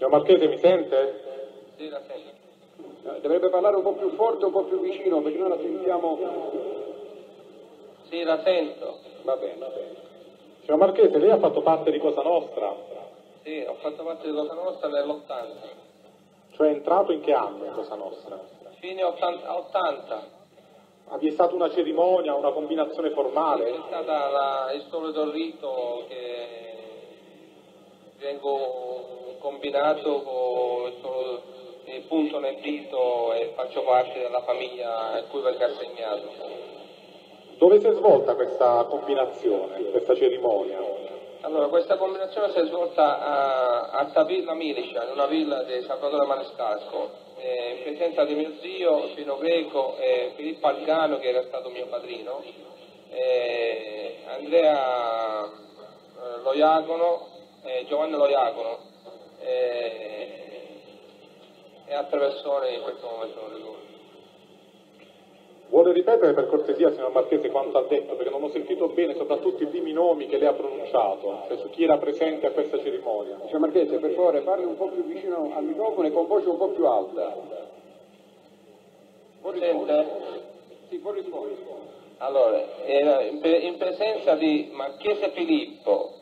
Signor Marchese, mi sente? Sì, la sento. Eh, Dovrebbe parlare un po' più forte, un po' più vicino, perché noi la sentiamo... Sì, la sento. Va bene, va bene. Signor Marchese, lei ha fatto parte di Cosa Nostra? Sì, ho fatto parte di Cosa Nostra nell'80. Cioè è entrato in che anno in Cosa Nostra? Fine 80. 80. Ah, Vi è stata una cerimonia, una combinazione formale? È stata la- il solito rito che vengo combinato con il, solo- il punto nel dito e faccio parte della famiglia a cui vengo assegnato. Dove si è svolta questa combinazione, questa cerimonia? Allora, questa combinazione si è svolta a, a Tavilla Milicia, in una villa di Salvatore Manescasco, eh, in presenza di mio zio Pino Greco e Filippo Algano, che era stato mio padrino, e Andrea eh, Loiacono, eh, Giovanni Loiacono eh, e altre persone in questo momento non ricordo. Vuole ripetere per cortesia, signor Marchese, quanto ha detto, perché non ho sentito bene soprattutto i primi nomi che lei ha pronunciato, cioè su chi era presente a questa cerimonia. Signor Marchese, per favore, parli un po' più vicino al microfono e con voce un po' più alta. Può rispondere? Sì, può rispondere. Allora, era in, pre- in presenza di Marchese Filippo,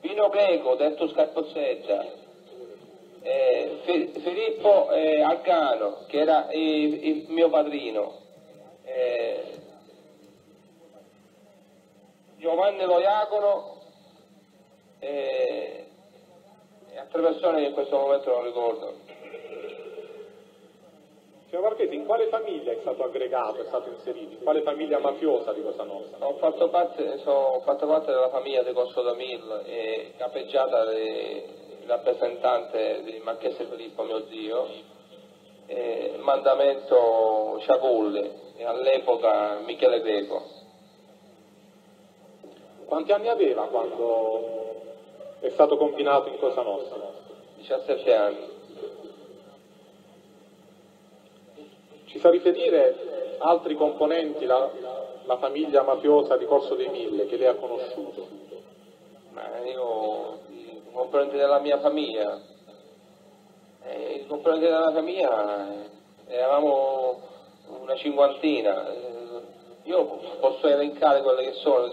Pino Greco, detto Scarpozzetta, eh, Fi- Filippo eh, Algano, che era il, il mio padrino, eh, Giovanni Loiacono eh, e altre persone che in questo momento non ricordo. Signor Marchese, in quale famiglia è stato aggregato, è stato inserito? In quale famiglia mafiosa di Cosa Nostra? Ho fatto parte, sono- ho fatto parte della famiglia di Corso Damil e capeggiata di- il rappresentante di Marchese Filippo, mio zio, e mandamento Ciaculli e all'epoca Michele Greco. Quanti anni aveva quando è stato combinato in Cosa Nostra? 17 anni. Ci sa riferire altri componenti, la, la famiglia mafiosa di Corso dei Mille che lei ha conosciuto? Ma io, i componenti della mia famiglia, eh, i componenti della famiglia eh, eravamo una cinquantina. Eh, io posso elencare quelle che sono.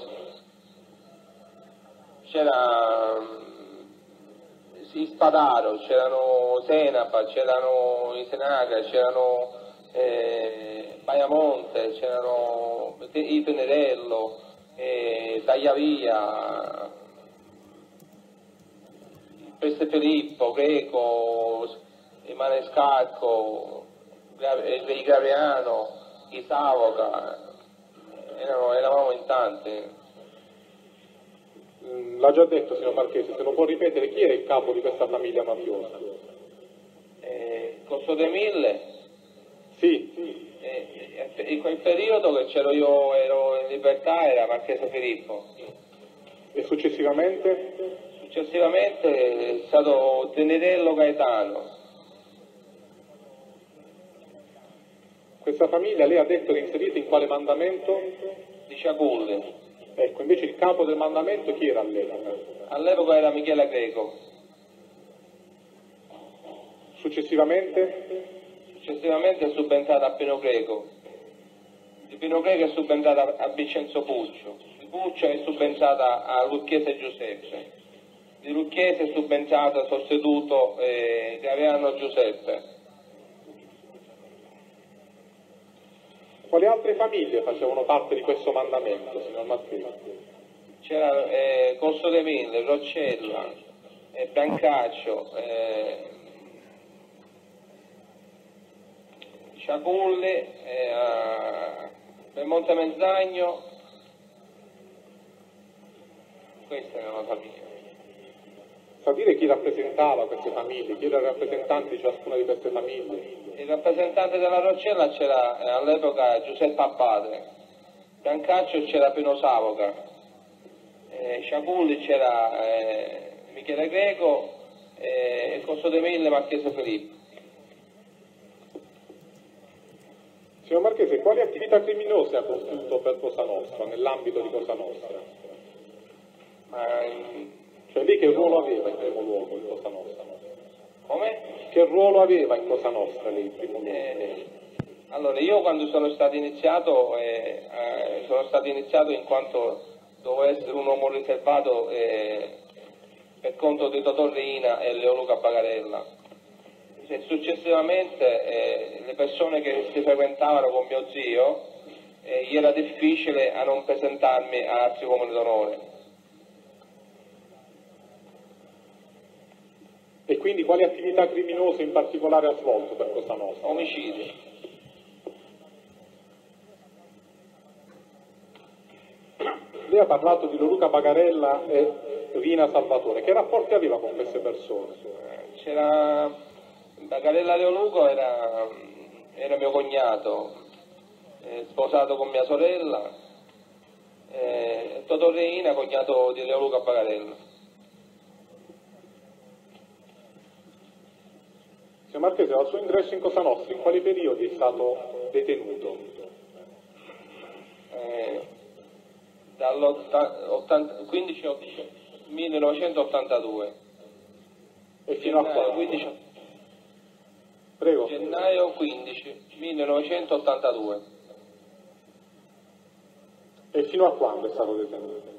C'era mm, Spadaro, c'erano Senapa, c'erano i Senaga, c'erano eh, Baiamonte, c'erano i Tenerello, eh, Tagliavia, Peste Filippo, Greco, Manescalco, eh, il Graviano, i Savoca, erano- eravamo in tanti. Mm, L'ha già detto, signor Marchese, se lo può ripetere, chi è il capo di questa famiglia mafiosa? Eh, Corso de Mille, Sì, eh, eh, in quel periodo che c'ero io, ero in libertà, era Marchese Filippo. e successivamente? Successivamente è stato Tenerello Gaetano, Questa famiglia lei ha detto che è inserita in quale mandamento? di Ciaculli. Ecco, invece il capo del mandamento chi era all'epoca? All'epoca era Michele Greco. Successivamente? Successivamente è subentrata a Pino Greco. Di Pino Greco è subentrata a Vincenzo Puccio. Di Puccio è subentrata a Lucchese Giuseppe. Di Lucchese subentrata sostituto eh, Gaviano Giuseppe. Quali altre famiglie facevano parte di questo mandamento, signor Marchese? C'era eh, Corso de Mille, Roccella, eh, Brancaccio, eh, Ciapulli, eh, Belmonte Mezzagno. Questa è una famiglia. Sa dire chi rappresentava queste famiglie, chi era il rappresentante di ciascuna di queste famiglie? Il rappresentante della Roccella c'era eh, all'epoca Giuseppe Abbate, Brancaccio c'era Pino Savoca, eh, Sciapulli c'era eh, Michele Greco eh, e Corso de Mille Marchese Filippo. Signor Marchese, quali attività criminose ha compiuto per Cosa Nostra, nell'ambito di Cosa Nostra? Ma, mm, Cioè lei che ruolo aveva in primo luogo in Cosa Nostra? come? Che ruolo aveva in Cosa Nostra lei primo Eh, allora, io quando sono stato iniziato, eh, eh, sono stato iniziato in quanto dovevo essere un uomo riservato eh, per conto di Totò Reina e Leoluca Bagarella. Se successivamente eh, le persone che si frequentavano con mio zio, eh, gli era difficile a non presentarmi a altri uomini d'onore. E quindi quali attività criminose in particolare ha svolto per Cosa Nostra? Omicidi. Lei ha parlato di Leoluca Bagarella e Rina Salvatore. Che rapporti aveva con queste persone? C'era Bagarella Leoluco era, era mio cognato, eh, sposato con mia sorella, eh, Totò Reina, cognato di Leoluca Bagarella. Signor Marchese, al suo ingresso in Cosa Nostra, in quali periodi è stato detenuto? Eh, dall'15 1982 E fino a gennaio quando? 15, Prego. gennaio 15 1982 E fino a quando è stato detenuto?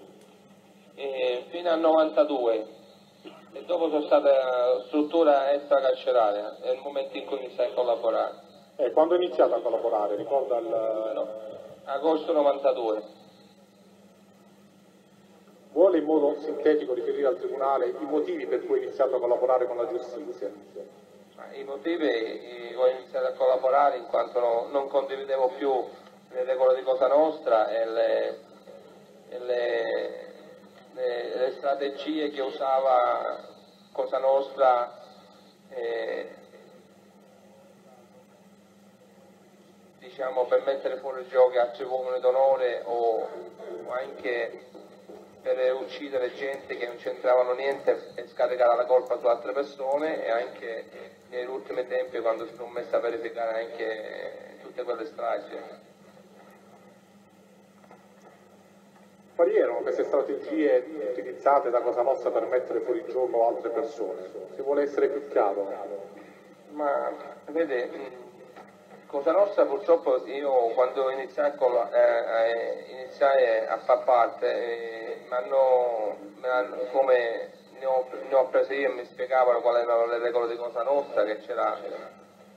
eh, fino al 92 e dopo sono stata struttura extracarceraria è il momento in cui iniziai a collaborare E quando è iniziato a collaborare? Ricorda il... No, agosto 92 Vuole in modo sintetico riferire al Tribunale i motivi per cui è iniziato a collaborare con la giustizia? I motivi ho iniziato a collaborare in quanto no- non condividevo più le regole di Cosa Nostra e le, e le- le- le strategie che usava Cosa Nostra eh, diciamo, per mettere fuori gioco altri uomini d'onore o, o anche per uccidere gente che non c'entravano niente e scaricare la colpa su altre persone e anche negli ultimi tempi quando si sono messi a verificare anche tutte quelle stragi. Erano queste strategie utilizzate da Cosa Nostra per mettere fuori gioco altre persone? Se vuole essere più chiaro. Ma vede, Cosa Nostra purtroppo io quando colla- eh, eh, iniziai a far parte, eh, l'hanno- come ne ho, ne ho prese io e mi spiegavano quali erano le regole di Cosa Nostra, che c'era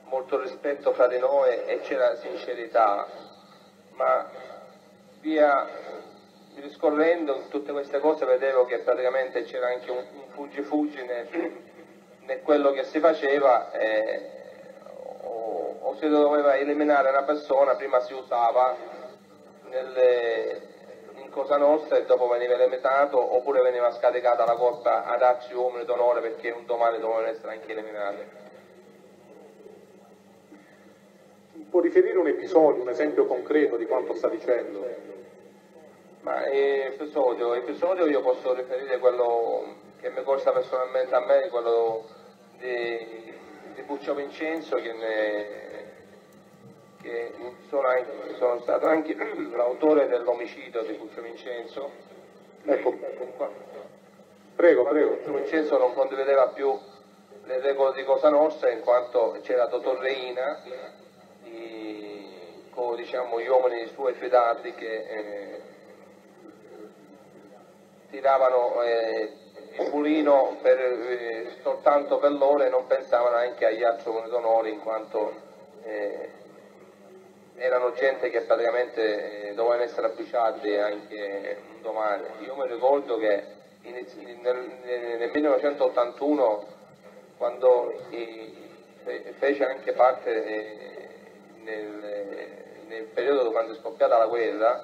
molto rispetto fra di noi e c'era sincerità, ma via discorrendo tutte queste cose vedevo che praticamente c'era anche un, un fuggi-fuggi nel, nel quello che si faceva eh, o, o si doveva eliminare una persona, prima si usava nelle, in Cosa Nostra e dopo veniva eliminato oppure veniva scaricata la colpa ad altri uomini d'onore perché un domani dovevano essere anche eliminati. Può riferire un episodio, un esempio concreto di quanto sta dicendo? Ma eh, episodio, episodio io posso riferire quello che mi corsa personalmente a me, quello di, di Puccio Vincenzo che, ne- che sono, anche- sono stato anche l'autore dell'omicidio di Puccio Vincenzo. Ecco, prego, prego. Puccio Vincenzo non condivideva più le regole di Cosa Nostra in quanto c'era Totò Reina i- con diciamo, gli uomini suoi fidati che eh, tiravano eh, il mulino per, eh, soltanto per loro e non pensavano anche agli altri d'onore in quanto eh, erano gente che praticamente eh, dovevano essere abbracciati anche un domani. Io mi ricordo che inizi- nel, nel- nel 1981 quando fe- fece anche parte eh, nel, nel periodo quando è scoppiata la guerra,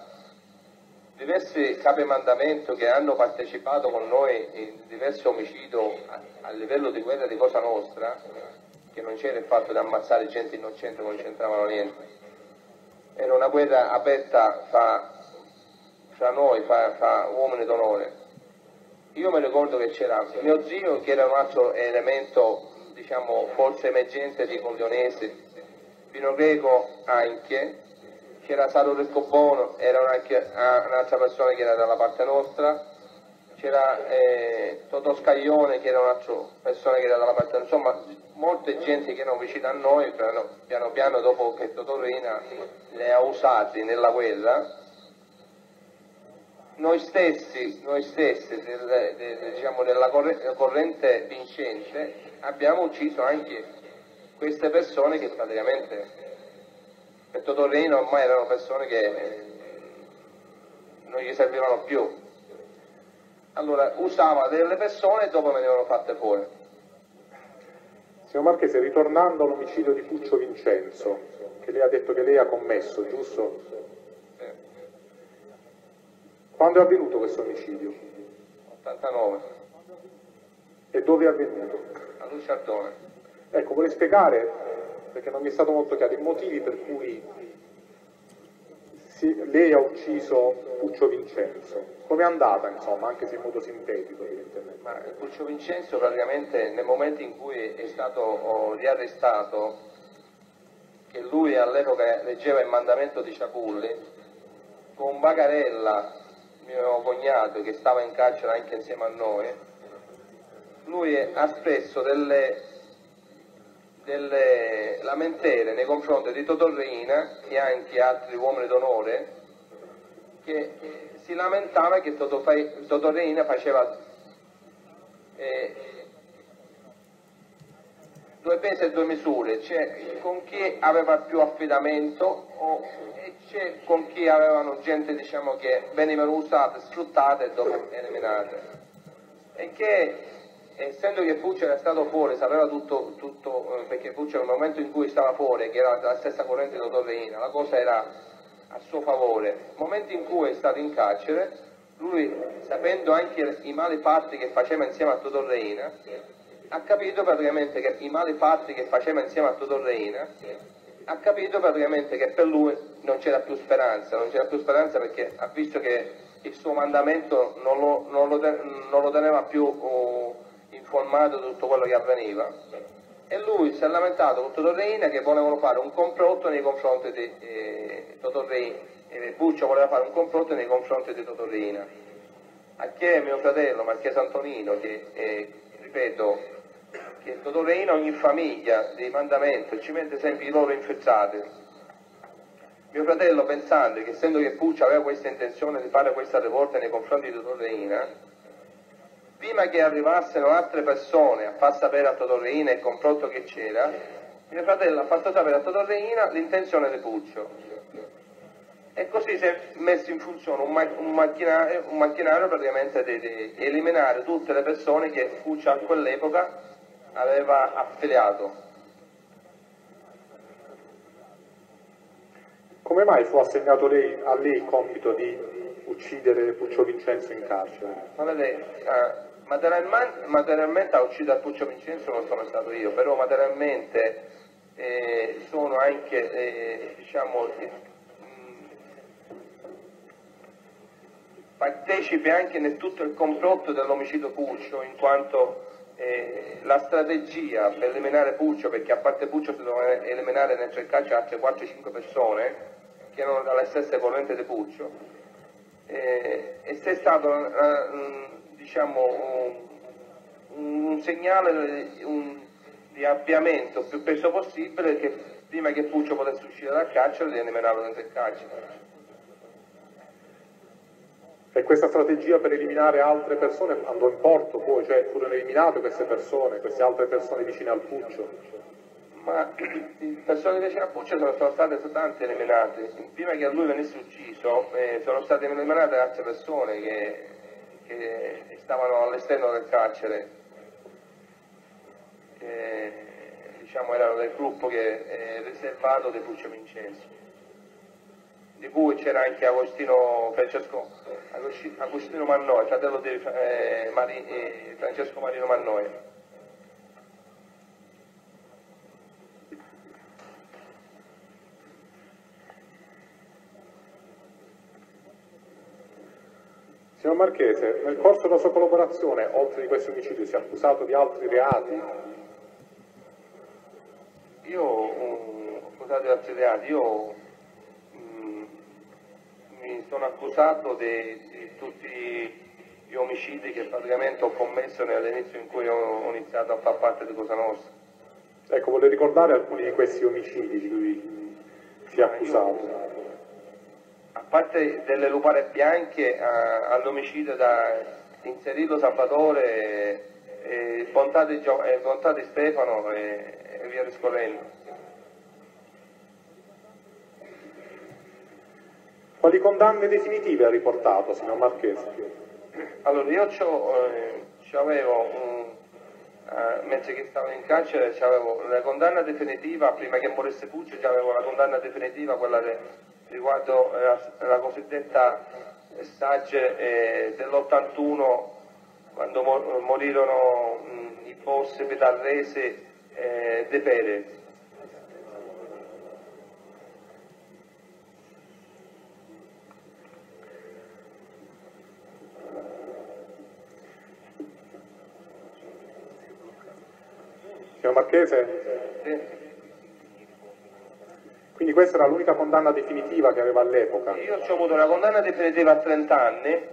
diversi capi mandamento che hanno partecipato con noi in diversi omicidi a, a livello di guerra di Cosa Nostra, che non c'era il fatto di ammazzare gente innocente, non c'entravano niente. Era una guerra aperta fra, fra noi, fra, fra uomini d'onore. Io mi ricordo che c'era mio zio che era un altro elemento, diciamo, forse emergente di Coglionesi, Pino Greco anche, c'era Saro Rescobono, era un'altra persona che era dalla parte nostra, c'era eh, Totò Scaglione che era un altro persona che era dalla parte, insomma molte gente che erano vicine a noi, piano piano, piano dopo che Totò Reina le ha usati nella guerra, noi stessi, noi stessi del, del, diciamo, della corrente vincente abbiamo ucciso anche queste persone che praticamente per Totò Reina ormai erano persone che non gli servivano più allora usava delle persone e dopo venivano fatte fuori. Signor Marchese, ritornando all'omicidio di Puccio Vincenzo, che lei ha detto che lei ha commesso, giusto? Sì. Quando è avvenuto questo omicidio? 89. E dove è avvenuto? A Luciardone. Ecco, vuole spiegare, perché non mi è stato molto chiaro, i motivi per cui si, lei ha ucciso Puccio Vincenzo. Come è andata, insomma, anche se in modo sintetico, evidentemente? Ma Puccio Vincenzo praticamente nel momento in cui è stato oh, riarrestato, che lui all'epoca leggeva il mandamento di Ciapulli, con Bagarella, mio cognato, che stava in carcere anche insieme a noi, lui ha espresso delle delle lamentele nei confronti di Totorreina e anche altri uomini d'onore che si lamentava che Totorreina faceva eh, due pesi e due misure, cioè con chi aveva più affidamento o, e c'è con chi avevano gente diciamo, che venivano usate, sfruttate e dopo eliminate. E che essendo che Puccio era stato fuori, sapeva tutto, tutto eh, perché Puccio nel momento in cui stava fuori, che era della stessa corrente di Torreina, la cosa era a suo favore. Nel momento in cui è stato in carcere, lui, sapendo anche i mali fatti che faceva insieme a Totorreina, ha capito praticamente che i mali fatti che faceva insieme a Totorreina, ha capito praticamente che per lui non c'era più speranza, non c'era più speranza perché ha visto che il suo mandamento non lo, non lo, non lo teneva più uh, informato di tutto quello che avveniva e lui si è lamentato con Totorreina che volevano fare un complotto nei confronti di eh, Totorreina, eh, Buccio voleva fare un complotto nei confronti di Totorreina. A che mio fratello Marchese Antonino, che eh, ripeto, che Totorreina ogni famiglia di mandamento ci mette sempre i loro infiltrati. Mio fratello pensando che essendo che Puccio aveva questa intenzione di fare questa rivolta nei confronti di Totorreina, prima che arrivassero altre persone a far sapere a Totorreina il complotto che c'era, mio fratello ha fatto sapere a Totorreina l'intenzione di Puccio. E così si è messo in funzione un, ma un, macchinario, un macchinario, praticamente di, eliminare tutte le persone che Puccio a quell'epoca aveva affiliato. Come mai fu assegnato lei, a lei il compito di uccidere Puccio Vincenzo in carcere? Ma vede, eh, Materialmente, materialmente a uccidere Puccio Vincenzo non sono stato io, però materialmente eh, sono anche, eh, diciamo, mm, partecipe anche nel tutto il complotto dell'omicidio Puccio, in quanto eh, la strategia per eliminare Puccio, perché a parte Puccio si dovevano eliminare nel cercarci altre 4-5 persone che erano dalle stesse correnti di Puccio, eh, e se è stato eh, diciamo, un, un segnale un, di avviamento più presto possibile che prima che Puccio potesse uscire dal carcere di eliminarlo il carcere. E questa strategia per eliminare altre persone andò in porto poi, cioè furono eliminate queste persone, queste altre persone vicine al Puccio? Ma le persone vicine al Puccio sono, sono state soltanto eliminate. Prima che a lui venisse ucciso eh, sono state eliminate altre persone che che stavano all'esterno del carcere, eh, diciamo erano del gruppo che è riservato di Puccio Vincenzo, di cui c'era anche Agostino, Francesco, Agostino Mannoi, fratello di eh, Mari, eh, Francesco Marino Mannoi. Signor Marchese, nel corso della sua collaborazione, oltre di questo omicidio, si è accusato di altri reati? Io ho accusato di altri reati, io mh, mm, mi sono accusato di, di tutti gli omicidi che praticamente ho commesso nell'inizio in cui ho iniziato a far parte di Cosa Nostra. Ecco, volevo ricordare alcuni di questi omicidi di cui si è accusato. Parte delle lupare bianche eh, all'omicidio da Inserillo Salvatore, eh, Bontà, di Gio- eh, Bontà di Stefano e, e via discorrendo. Quali condanne definitive ha riportato, signor Marchese? Allora, io c'ho, eh, c'avevo, un- eh, mentre che stavo in carcere, c'avevo la condanna definitiva, prima che morisse Puccio, c'avevo la condanna definitiva, quella de- riguardo eh, la, cosiddetta strage eh, dell'81, quando mo- morirono i boss pedalresi eh, De Perez. Signor Marchese? Sì. Quindi questa era l'unica condanna definitiva che aveva all'epoca. Io ho avuto una condanna definitiva a 30 anni,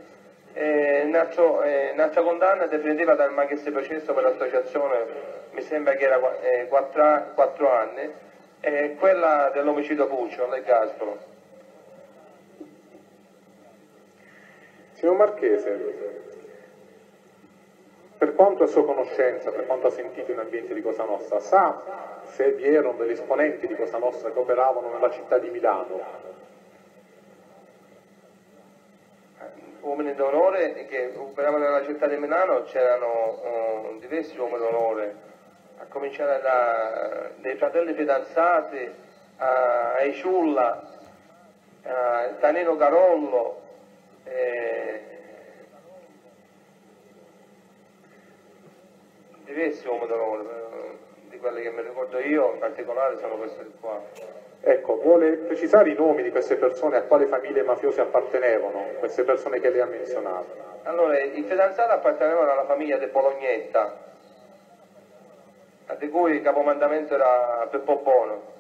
e un'altra, eh, condanna definitiva dal magistro processo per l'associazione, mi sembra che era 4, anni, e quella dell'omicidio Puccio, del Gasparo. Signor Marchese, per quanto a sua conoscenza, per quanto ha sentito in ambienti di Cosa Nostra, sa se vi erano degli esponenti di Cosa Nostra che operavano nella città di Milano? Uomini d'onore che operavano nella città di Milano c'erano eh, diversi uomini d'onore, a cominciare da, dai fratelli fidanzati, a, ai Ciulla, a Tanino Carollo, eh, diversi uomini d'onore, eh, di quelli che mi ricordo io in particolare sono questi qua. Ecco, vuole precisare i nomi di queste persone, a quale famiglie mafiose appartenevano, queste persone che lei ha menzionato? Allora, i fidanzati appartenevano alla famiglia De Bolognetta, di cui il capomandamento era Peppo Bono.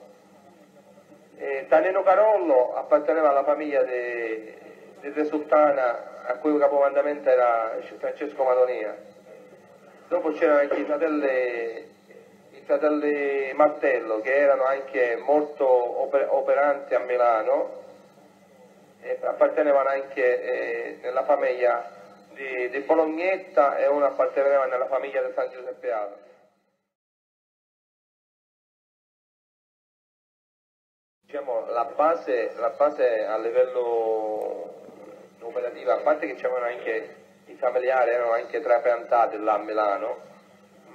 E Tanino Carollo apparteneva alla famiglia di de, Re Sultana, a cui il capomandamento era Francesco Madonia. Dopo c'erano anche i fratelli, i fratelli Martello, che erano anche molto oper- operanti a Milano, e appartenevano anche eh, nella famiglia di, di Bolognetta e uno apparteneva nella famiglia di San Giuseppe Ala. Diciamo, la base, la base a livello operativo, a parte che c'erano anche familiari, erano anche trapiantati là a Milano,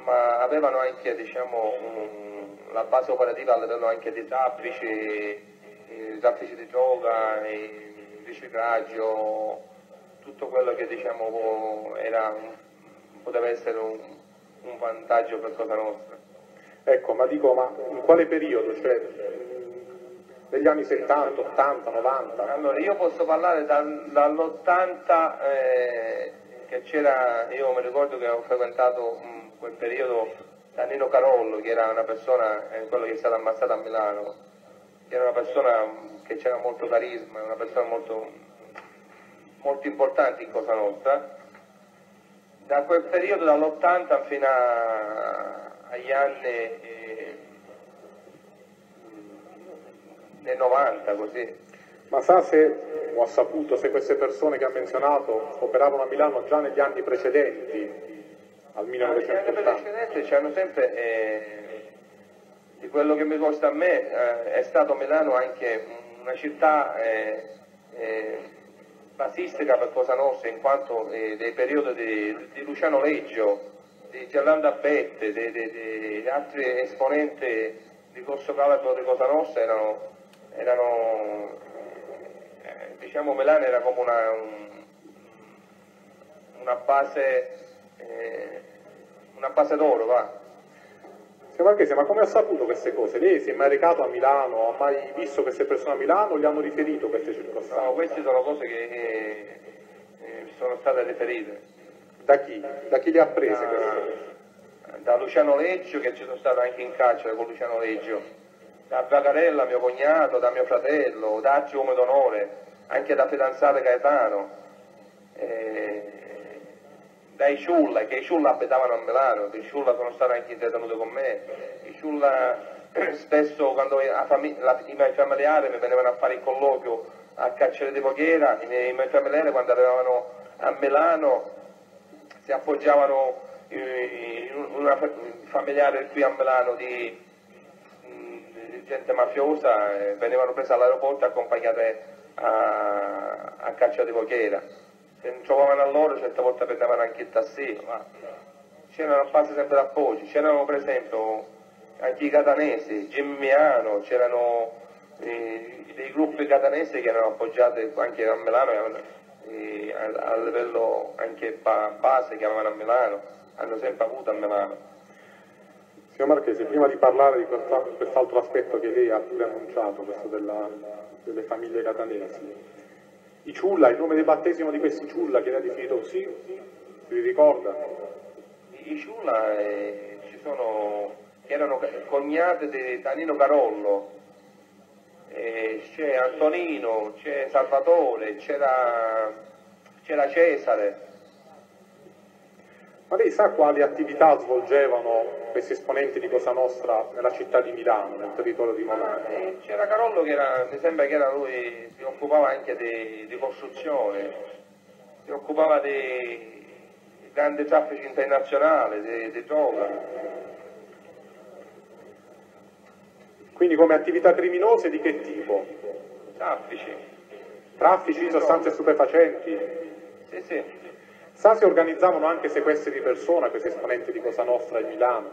ma avevano anche diciamo, un- la base operativa a livello anche di traffici, traffici di droga, il riciclaggio, tutto quello che diciamo, era poteva essere un, un vantaggio per Cosa Nostra. Ecco, ma dico, ma in quale periodo? Cioè, mh, negli anni 70, 80, 90? Allora, io posso parlare dal- dall'80 eh, che c'era, io mi ricordo che ho frequentato mh, quel periodo Danilo Carollo, che era una persona, eh, quello che è stato ammazzato a Milano, che era una persona mh, che c'era molto carisma, una persona molto, molto importante in Cosa Nostra. Da quel periodo, dall'80 fino a- agli anni eh, del 90, così. Ma sa se, o ha saputo, se queste persone che ha menzionato operavano a Milano già negli anni precedenti al Negli anni 1980? precedenti c'hanno sempre, eh, di quello che mi costa a me, eh, è stato Milano anche una città eh, eh, basistica per Cosa Nostra, in quanto eh, dei periodi di, di Luciano Leggio, di Gerlando Abette, di, di- di altri esponenti di Corso Calabro di Cosa Nostra erano, erano diciamo Milano era come una, un- una base eh, una base d'oro va Signor Marchese, ma come ha saputo queste cose? Lei si è mai recato a Milano? Ha mai visto queste persone a Milano o gli hanno riferito queste circostanze? no, queste sono cose che eh, eh, sono state riferite Da chi? Da chi le ha prese queste cose? da, da Luciano Leggio che ci sono stato anche in carcere con Luciano Leggio da Bagarella mio cognato da mio fratello da altri uomini d'onore anche da fidanzato Gaetano eh, dai Ciulla, che i Ciulla abitavano a Milano, i Ciulla sono stati anche detenuti con me, i Ciulla spesso quando i miei familiari mi venivano a fare il colloquio a Carcere di Voghera, i miei, familiari quando arrivavano a Milano si appoggiavano in una familiare qui a Milano di, di gente mafiosa, e venivano prese all'aeroporto accompagnate a, a Caccia di Voghera. Se non trovavano a loro certe volte prendevano anche il tassino, ma c'erano quasi sempre appoggi, c'erano per esempio anche i catanesi, Gemmiano, c'erano eh, dei gruppi catanesi che erano appoggiati anche a Milano eh, a, a, livello anche base che avevano a Milano, hanno sempre avuto a Milano. Signor Marchese, prima di parlare di quest'altro aspetto che lei ha preannunciato, questo della, delle famiglie catanesi, i ciulla, il nome del battesimo di questi ciulla che era definito così, si ricorda? I ciulla eh, ci sono erano cognate di Danilo Carollo, eh, c'è Antonino, c'è Salvatore, c'era, Cesare. Ma lei sa quali attività svolgevano questi esponenti di Cosa Nostra nella città di Milano, nel territorio di Milano? Eh, c'era Carollo che era, mi sembra che era lui, si occupava anche di, di costruzione, si occupava di grandi traffici internazionali, di, di droga. Quindi come attività criminose di che tipo? Traffici. Traffici di sostanze stupefacenti? Sì, sì. Sa se organizzavano anche sequestri di persona questi esponenti di Cosa Nostra di Milano?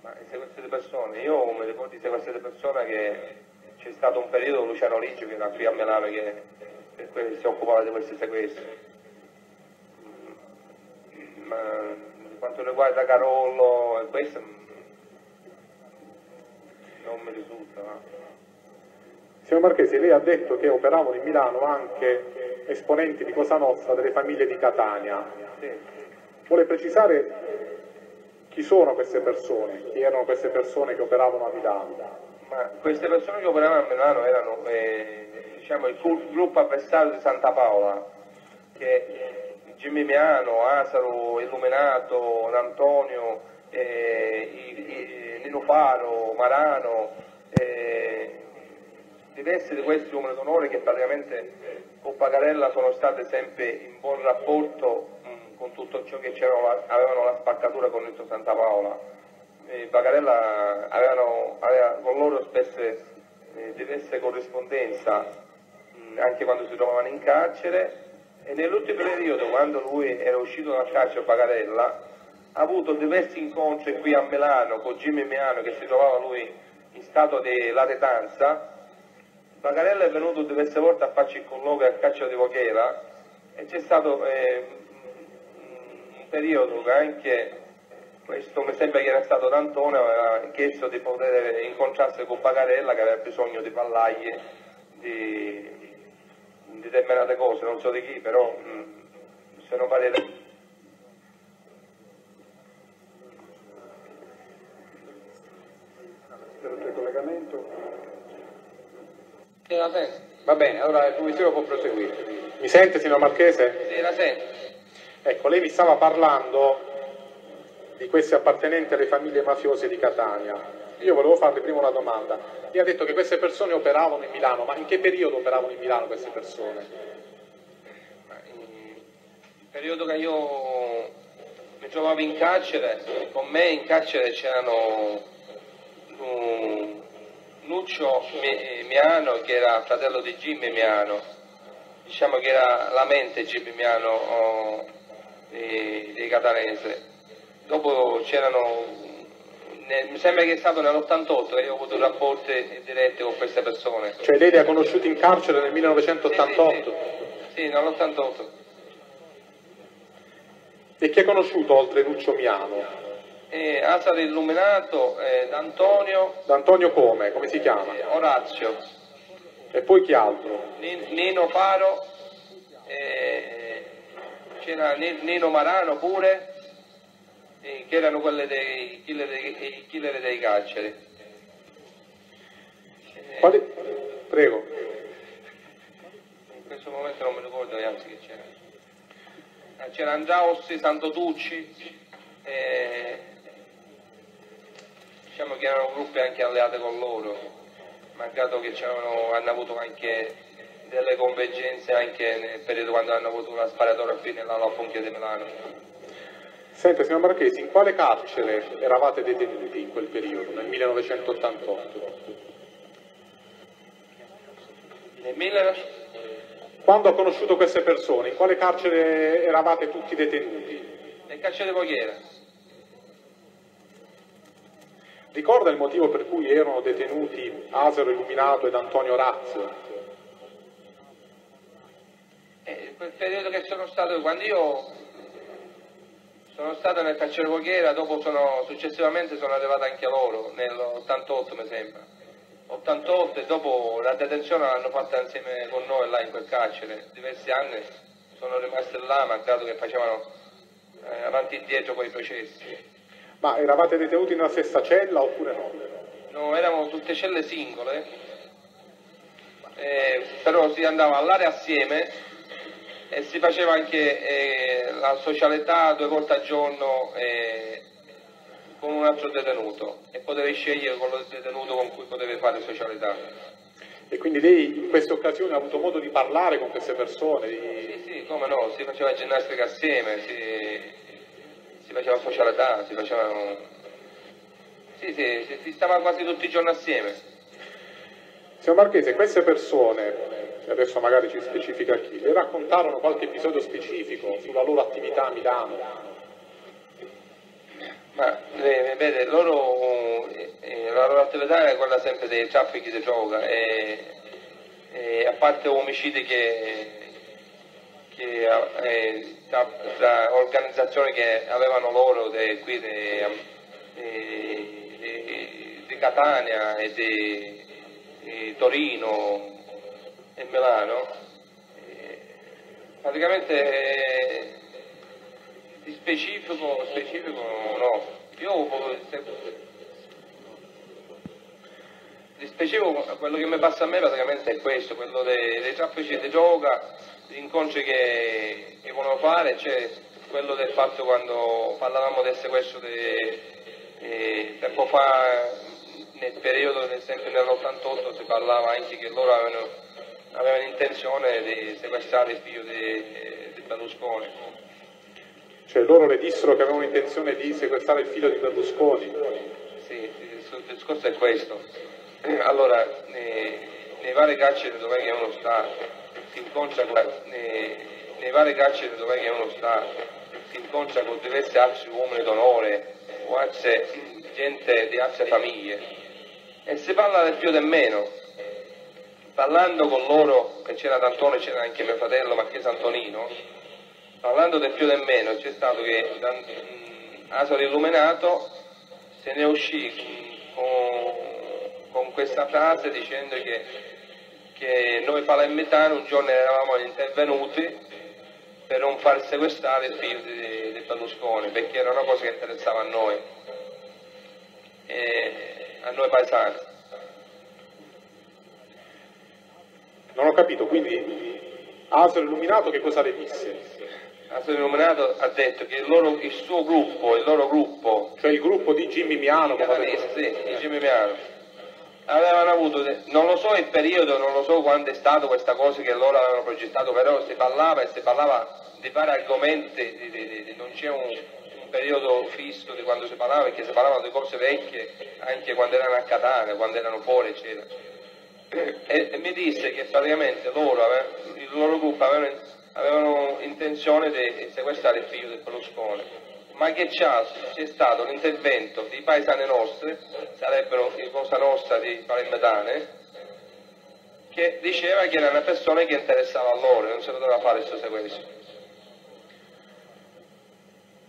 Ma i sequestri di persone? Io mi ricordo di sequestri di persone che c'è stato un periodo Luciano Liggio che era qui a Milano che si occupava di questi sequestri. Ma per quanto riguarda Carollo e questo non mi risulta. Signor Marchesi, lei ha detto che operavano in Milano anche esponenti di Cosa Nostra delle famiglie di Catania. Vuole precisare chi sono queste persone, chi erano queste persone che operavano a Milano? Ma queste persone che operavano a Milano erano eh, diciamo, il gruppo avversario di Santa Paola, che Jimmy Miano, Asaro, Illuminato, Antonio, eh, Nino Faro, Marano, eh, diversi di questi uomini d'onore che praticamente con Pagarella sono state sempre in buon rapporto mh, con tutto ciò che avevano la spaccatura con il Santa Paola. Eh, Pagarella avevano, aveva con loro spesso eh, diverse corrispondenza mh, anche quando si trovavano in carcere e nell'ultimo periodo quando lui era uscito dal carcere Pagarella ha avuto diversi incontri qui a Milano con Jimmy Miano che si trovava lui in stato di latetanza. Pagarella è venuto diverse volte a farci il colloquio a Caccia di Voghera e c'è stato eh, un periodo che anche questo mi sembra che era stato D'Antonio, aveva chiesto di poter incontrarsi con Pagarella che aveva bisogno di pallaglie di, di determinate cose, non so di chi, però mh, mm, se non il collegamento. Sì, la sento. Va bene, allora il commissario può proseguire. Mi sente, signor Marchese? Sì, la sento. Ecco, lei mi stava parlando di questi appartenenti alle famiglie mafiose di Catania. Io volevo farle prima una domanda. Lei ha detto che queste persone operavano in Milano, ma in che periodo operavano in Milano queste persone? Il periodo che io mi trovavo in carcere, con me in carcere c'erano Nuccio Miano che era fratello di Jimmy Miano, diciamo che era la mente Jimmy Miano oh, di, di Catanese. Dopo c'erano, mi sembra che è stato nell'88 che io ho avuto rapporti diretti con queste persone. Cioè lei li ha conosciuti in carcere nel 1988? Sì, sì, sì. sì nell'88. E chi ha conosciuto oltre Nuccio Miano? Eh, Asaro Illuminato, eh, D'Antonio. D'Antonio come? Come si chiama? Eh, Orazio. E poi chi altro? Nino Faro, eh, c'era Nino Marano pure, eh, che erano quelle dei killer dei, killer dei carceri. Eh, Quali? Prego. In questo momento non mi ricordo gli altri che c'erano. Eh, C'era Angiaossi, Santotucci, eh, diciamo che erano gruppi anche alleati con loro, malgrado che hanno avuto anche delle convergenze anche nel periodo quando hanno avuto la sparatoria qui nella Ponchia di Milano. Senta, signor Marchesi, in quale carcere eravate detenuti in quel periodo, nel 1988? Nel 1900 Quando ha conosciuto queste persone, in quale carcere eravate tutti detenuti? nel carcere di Voghera. Ricorda il motivo per cui erano detenuti Asero Illuminato ed Antonio Razzo? Eh, quel periodo che sono stato, quando io sono stato nel carcere Voghera, dopo sono, successivamente sono arrivato anche loro, nell'88 mi sembra. 88 e dopo la detenzione l'hanno fatta insieme con noi là in quel carcere, diversi anni sono rimasti là, malgrado che facevano eh, avanti e indietro con i processi. Ma eravate detenuti nella stessa cella oppure no? No, erano tutte celle singole, eh, però si andava all'area assieme e si faceva anche eh, la socialità due volte al giorno eh, con un altro detenuto e potevi scegliere quello detenuto con cui potevi fare socialità. E quindi lei in queste occasioni ha avuto modo di parlare con queste persone? di- Sì, sì, come no, si faceva ginnastica assieme, si, si faceva socialità, si facevano... Sì, sì, si, stava quasi tutti i giorni assieme. Signor Marchese, queste persone, adesso magari ci specifica chi, le raccontarono qualche episodio specifico sulla loro attività a Milano? Ma eh, vede, loro, eh, la loro attività è quella sempre dei traffici di droga e, e a parte omicidi che, che eh, tra, tra organizzazioni che avevano loro de- qui di- Catania e di, Torino e Milano, eh, praticamente eh, di specifico, specifico no. Io se- di specifico quello che mi passa a me praticamente è questo, quello dei, dei traffici di droga, gli incontri che, che vogliono fare, c'è quello del fatto quando parlavamo del sequestro di eh, tempo fa nel periodo del- sempre nell'88 si parlava anche che loro avevano, avevano intenzione di sequestrare il figlio di, Berlusconi. Cioè loro le dissero che avevano intenzione di sequestrare il figlio di Berlusconi? Sì, il discorso è questo. Allora, nei, nei vari carceri dove che uno sta, si incontra con, nei, nei vari carceri dove che uno sta, si incontra con diversi altri uomini d'onore o altre gente di altre famiglie e si parla del più e del meno. Parlando con loro, che c'era D'Antonio, c'era anche mio fratello Marchese Antonino, parlando del più e del meno, c'è stato che mh, Asolo Illuminato se ne uscì con, con questa frase dicendo che, che noi palermitani un giorno eravamo intervenuti per non far sequestrare il figlio di, di Berlusconi, perché era una cosa che interessava a noi, a noi paesani. Non ho capito, quindi Asero Illuminato che cosa le disse? Asolo Illuminato ha detto che il, loro- il suo gruppo, il loro gruppo Cioè il gruppo di Jimmy Miano, come Catanese, sì, il Jimmy Miano. Avevano avuto, non lo so il periodo, non lo so quando è stato questa cosa che loro avevano progettato, però si parlava e si parlava di vari argomenti, di- di- di- non c'è un, un periodo fisso di quando si parlava, perché si parlavano di cose vecchie anche quando erano a Catania, quando erano fuori, eccetera. E, e mi disse che praticamente loro, il loro gruppo avevano, avevano intenzione di sequestrare il figlio del Berlusconi ma che c'è stato l'intervento di paesani nostri, sarebbero in Cosa Nostra di Palermitane, che diceva che era una persona che interessava a loro, non se lo doveva fare questo sequestro.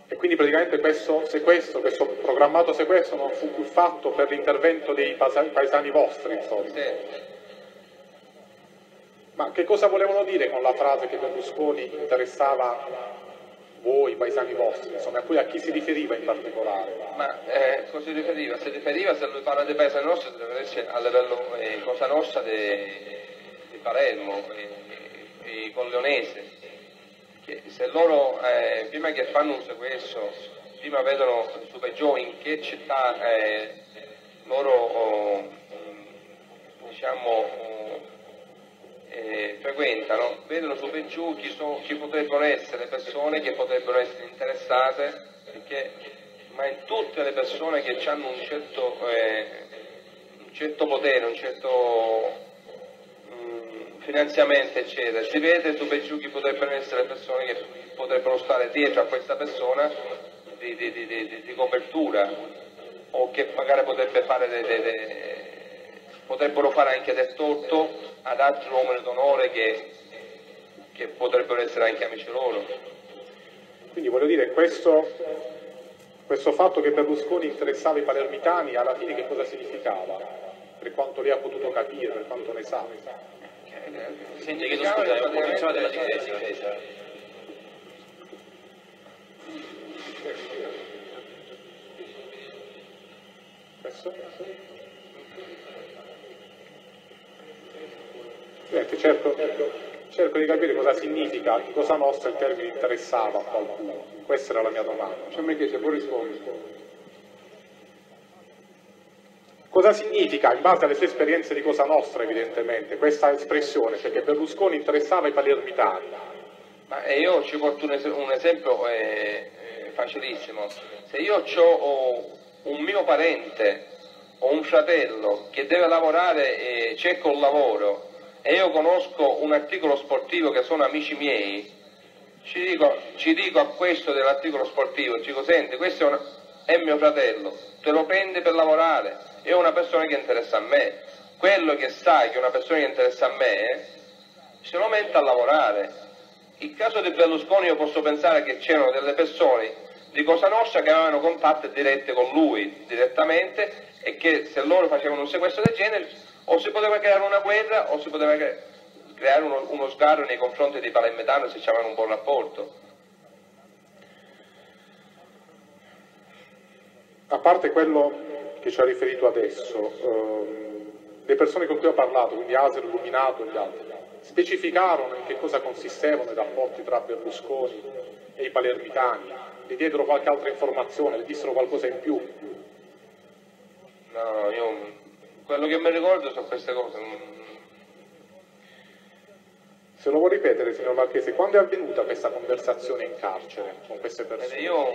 E quindi praticamente questo sequestro, questo programmato sequestro non fu più fatto per l'intervento dei paesani vostri, insomma. Sì. Ma che cosa volevano dire con la frase che Berlusconi interessava voi, paesani vostri, insomma, a cui a chi si riferiva in particolare? Ma eh, cosa si riferiva? Si riferiva, se lui parla di paesani nostri, si riferisce a livello eh, Cosa Nostra di, di Palermo, e, e Corleonese, che se loro eh, prima che fanno un sequestro, prima vedono su Peugeot in che città eh, loro oh, diciamo, oh, eh, frequentano, vedono su chi, so, chi potrebbero essere le persone che potrebbero essere interessate, perché, ma in tutte le persone che hanno un certo, eh, un certo potere, un certo finanziamento eccetera, si vede su chi potrebbero essere le persone che potrebbero stare dietro a questa persona di, di, di, di copertura o che magari potrebbe fare de, de, de, potrebbero fare anche del torto ad altri uomini d'onore che, che potrebbero essere anche amici loro. Quindi voglio dire, questo, questo fatto che Berlusconi interessava i palermitani alla fine che cosa significava? Per quanto lei ha potuto capire, per quanto ne sa? Senti, chiedo scusa, è un'opposizione della difesa. Questo? Senti, cerco, cerco, di capire cosa significa, cosa nostra il termine interessava a qualcuno. Questa era la mia domanda. Cioè, me che se può rispondere. Cosa significa, in base alle sue esperienze di Cosa Nostra evidentemente, questa espressione, cioè che Berlusconi interessava i palermitani? Ma eh, io ci porto un, es un esempio eh, eh, facilissimo. Se io ho un mio parente o un fratello che deve lavorare e c'è col lavoro e io conosco un articolo sportivo che sono amici miei, ci dico, ci dico a questo dell'articolo sportivo, dico senti, questo è, una, è mio fratello, te lo prende per lavorare, è una persona che interessa a me. Quello che sa che è una persona che interessa a me se lo mette a lavorare. Il caso di Berlusconi io posso pensare che c'erano delle persone di Cosa Nostra che avevano contatti diretti con lui direttamente e che se loro facevano un sequestro del genere o si poteva creare una guerra o si poteva creare uno, uno sgarro nei confronti dei palermitani se avevano un buon rapporto. A parte quello che ci ha riferito adesso, ehm, le persone con cui ho parlato, quindi Aser, Luminato e gli altri, specificarono in che cosa consistevano i rapporti tra Berlusconi e i palermitani, le diedero qualche altra informazione, le dissero qualcosa in più? No, io quello che mi ricordo sono queste cose. Se lo vuoi ripetere, signor Marchese, quando è avvenuta questa conversazione in carcere con queste persone? Io,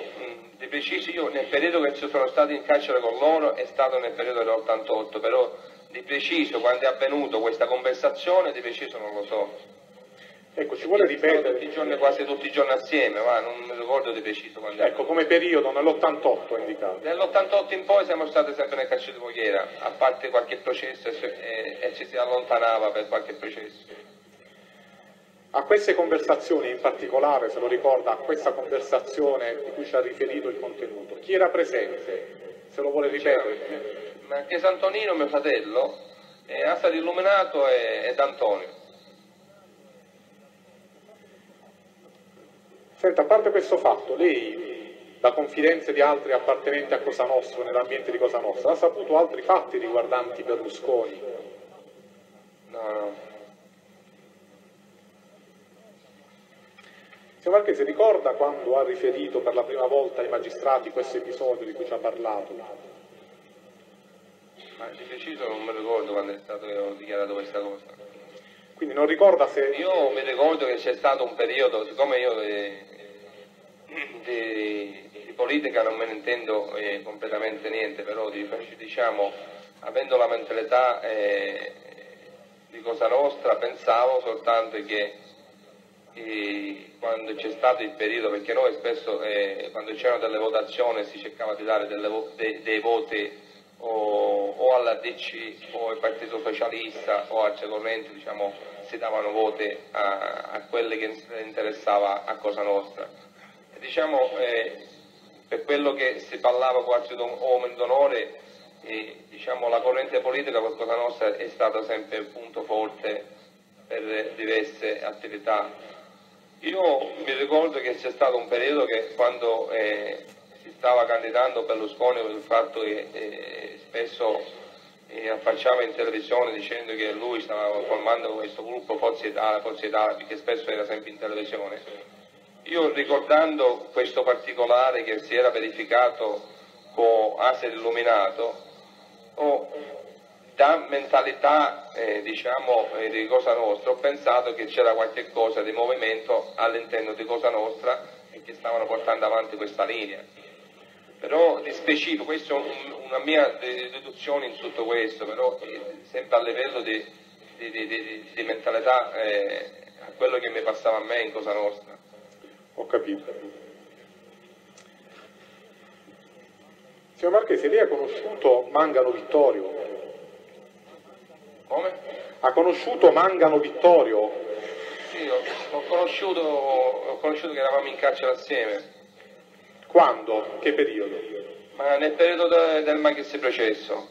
di preciso, io nel periodo che sono stato in carcere con loro è stato nel periodo dell'88, però di preciso quando è avvenuta questa conversazione, di preciso non lo so. Ecco, ci vuole ripetere? Tutti i giorni, quasi tutti i giorni assieme, ma non mi ricordo di preciso quando Ecco, come periodo, nell'88 indicato? Nell'88 in poi siamo stati sempre nel carcere di Voghera, a parte qualche processo e, e, ci si allontanava per qualche processo. A queste conversazioni, in particolare, se lo ricorda, a questa conversazione di cui ci ha riferito il contenuto, chi era presente? Se lo vuole ripetere? Marchese Antonino, mio fratello, è stato illuminato ed Antonio. Senta, a parte questo fatto, lei, da confidenze di altri appartenenti a Cosa Nostra, nell'ambiente di Cosa Nostra, ha saputo altri fatti riguardanti Berlusconi? No, no. Signor Marchese, ricorda quando ha riferito per la prima volta ai magistrati questo episodio di cui ci ha parlato? Ma di preciso non mi ricordo quando è stato dichiarato questa cosa. Quindi non ricorda se... Io mi ricordo che c'è stato un periodo, siccome io di, di, di politica non me ne intendo eh, completamente niente, però di, diciamo, avendo la mentalità eh, di Cosa Nostra, pensavo soltanto che quando c'è stato il periodo, perché noi spesso eh, quando c'erano delle votazioni si cercava di dare vo dei, dei, voti o, alla DC o al Partito Socialista o altre correnti, diciamo, si davano voti a, a quelle che interessava a Cosa Nostra. E, diciamo, eh, per quello che si parlava con altri uomini d'onore, eh, diciamo, la corrente politica per Cosa Nostra è stata sempre un punto forte per diverse attività io mi ricordo che c'è stato un periodo che quando eh, si stava candidando Berlusconi per il fatto che eh, spesso affacciava in televisione dicendo che lui stava formando questo gruppo Forza Italia, Forza Italia, perché spesso era sempre in televisione. io ricordando questo particolare che si era verificato con Aser Illuminato, ho, da mentalità eh, diciamo, eh, di Cosa Nostra ho pensato che c'era qualche cosa di movimento all'interno di Cosa Nostra e che stavano portando avanti questa linea. Però di specifico, questa è un, una mia deduzione in tutto questo, però eh, sempre a livello di, di, di, di mentalità eh, a quello che mi passava a me in Cosa Nostra. Ho capito. Signor Marchese, lei ha conosciuto Mangano Vittorio? Come? Ha conosciuto Mangano Vittorio? Sì, ho, ho, conosciuto, ho conosciuto che eravamo in carcere assieme. Quando? Che periodo? Ma nel periodo de, del Maghis processo.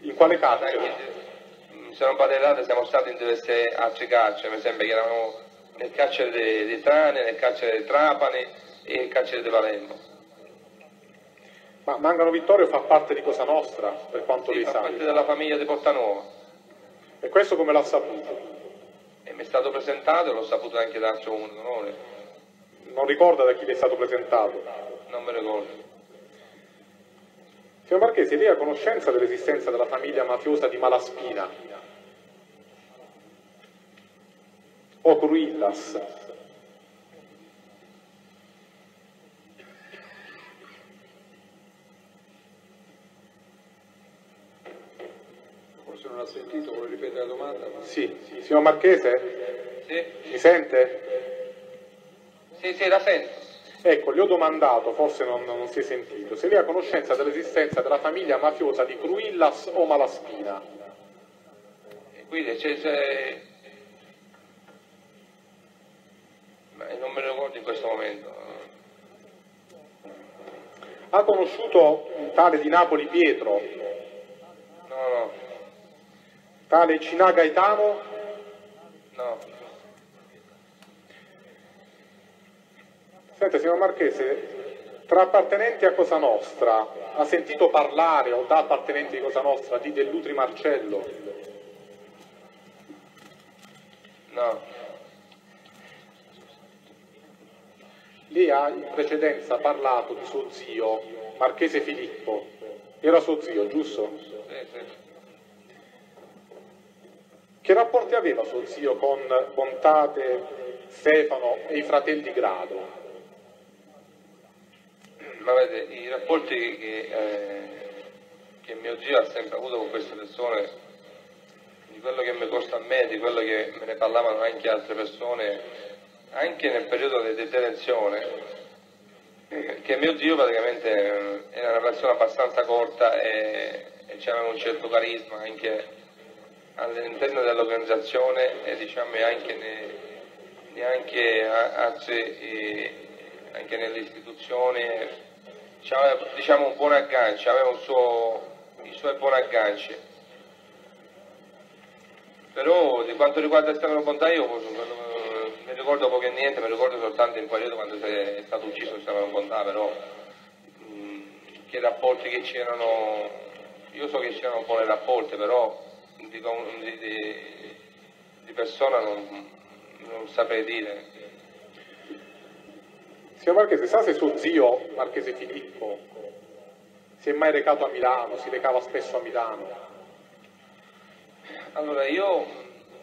In quale carcere? Se non vado errato siamo stati in diverse altre carceri, mi sembra che eravamo nel carcere di, Trani, nel carcere di Trapani e nel carcere di Palermo. Ma Mangano Vittorio fa parte di Cosa Nostra, per quanto sì, fa sa? parte della famiglia di Portanova. E questo come l'ha saputo? E mi è stato presentato e l'ho saputo anche da unico onore. Non ricorda da chi le è stato presentato? Non mi ricordo. Signor Marchese, lei ha conoscenza dell'esistenza della famiglia mafiosa di Malaspina? O Cruillas? Forse non ha sentito, vuole ripetere la domanda? Sì. Signor Marchese? Sì? Mi sente? Sì, sì, la sento. Ecco, le ho domandato, forse non, non si è sentito, se lei ha conoscenza dell'esistenza della famiglia mafiosa di Cruillas o Malaspina? E quindi c'è, c'è... Beh, non me lo ricordo in questo momento. Ha conosciuto un tale di Napoli Pietro, No, no, tale Cinà Gaetano? no. Senta, signor Marchese, tra appartenenti a Cosa Nostra, ha sentito parlare o da appartenenti di Cosa Nostra di Dell'Utri Marcello? No, Lei ha in precedenza parlato di suo zio, Marchese Filippo. Era suo zio, giusto? sì, sì. Che rapporti aveva suo zio con Bontate, Stefano e i fratelli Grado? Ma vedete, i rapporti che, eh, che mio zio ha sempre avuto con queste persone, di quello che mi costa a me, di quello che me ne parlavano anche altre persone, anche nel periodo di detenzione, eh, che mio zio praticamente eh, era una persona abbastanza corta e, e aveva un certo carisma anche all'interno dell'organizzazione e diciamo anche, ne, neanche a- altri, eh, anche nelle istituzioni c'aveva diciamo un buon aggancio, aveva un suo, i suoi buoni agganci. Però di quanto riguarda Stefano Bontà io non mi ricordo poco e niente, mi ricordo soltanto in periodo quando è stato ucciso Stefano Bontà, però mh, che rapporti che c'erano, io so che c'erano buoni rapporti, però di, di, di persona non, non saprei dire. Signor Marchese, sa se suo zio, Marchese Filippo, si è mai recato a Milano, si recava spesso a Milano? Allora io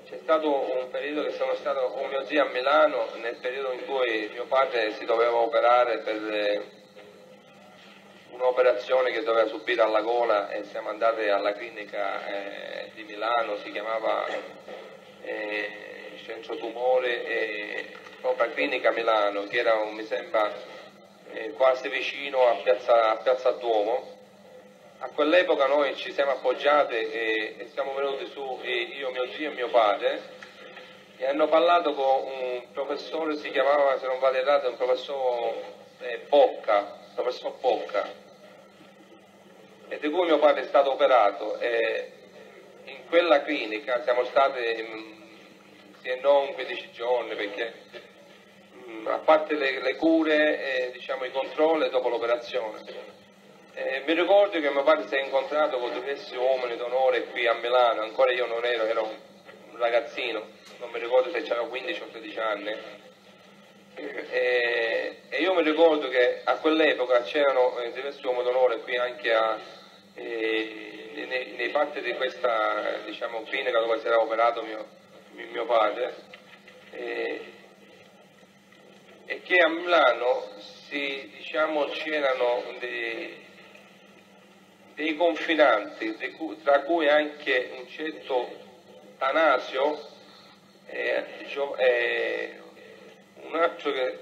c'è stato un periodo che sono stato con mio zio a Milano nel periodo in cui mio padre si doveva operare per eh, un'operazione che doveva subire alla gola e siamo andati alla clinica eh, di Milano, si chiamava eh, Centro Tumore e proprio clinica Milano che era mi sembra eh, quasi vicino a Piazza, a Piazza Duomo a quell'epoca noi ci siamo appoggiati e, e siamo venuti su, io, mio zio e mio padre, e hanno parlato con un professore, si chiamava, se non vado errato, un professor eh, Bocca, professor Bocca, e di cui mio padre è stato operato. E in quella clinica siamo stati mh, sì e non 15 giorni perché a parte le, le cure e diciamo, i controlli dopo l'operazione. Eh, mi ricordo che mio padre si è incontrato con diversi uomini d'onore qui a Milano, ancora io non ero, ero un ragazzino, non mi ricordo se c'era 15 o 16 anni. E, e io mi ricordo che a quell'epoca c'erano eh, diversi uomini d'onore qui anche a, eh, nei, nei fatti di questa diciamo, clinica dove si era operato mio, mio padre e, che a Milano si, diciamo, c'erano dei, dei confinanti, tra cui anche un certo Tanasio, eh, eh, un altro che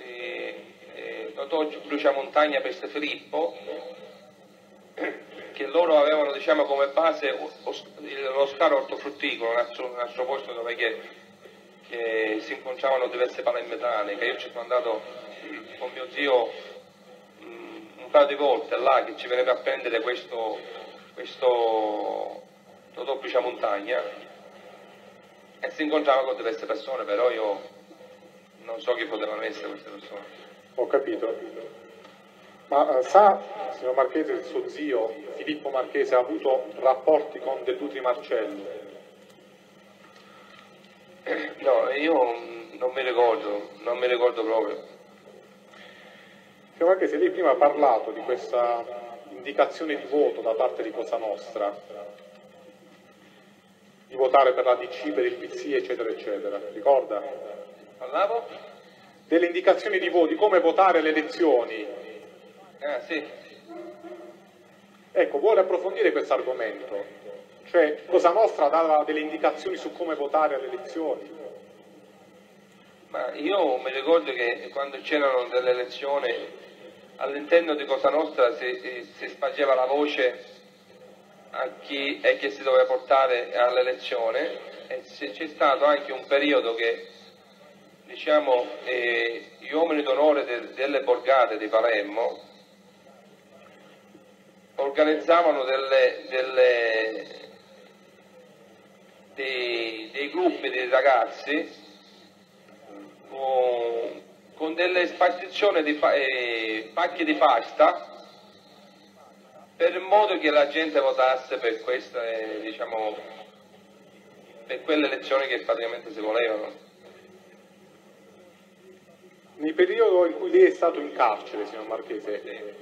eh, Totò Lucia Montagna Peste Filippo, che loro avevano diciamo, come base lo scalo ortofrutticolo, un altro posto dove che si incontravano diverse palermitane, che io ci sono andato con mio zio un paio di volte là che ci veniva a prendere questo, questo Lucia Montagna e si incontrava con diverse persone, però io non so chi potevano essere queste persone. Ho capito. Ma eh, sa, signor Marchese, il suo zio Filippo Marchese ha avuto rapporti con De Dutri Marcello? No, io non mi ricordo, non mi ricordo proprio. Signor Marchese, lei prima ha parlato di questa indicazione di voto da parte di Cosa Nostra, di votare per la DC, per il PC, eccetera, eccetera. Ricorda? Parlavo? Delle indicazioni di voto, di come votare le elezioni. Ah, sì. Ecco, vuole approfondire questo argomento? Cioè, Cosa Nostra dava delle indicazioni su come votare alle elezioni? Ma io mi ricordo che quando c'erano delle elezioni all'interno di Cosa Nostra si, si spargeva la voce a chi è che si doveva portare all'elezione e c'è stato anche un periodo che diciamo, eh, gli uomini d'onore de, delle borgate di Palermo organizzavano delle, delle, dei, dei, gruppi di ragazzi con, con delle spartizioni di eh, pacchi di pasta per modo che la gente votasse per queste, diciamo, per quelle elezioni che praticamente si volevano. Nel periodo in cui lei è stato in carcere, signor Marchese,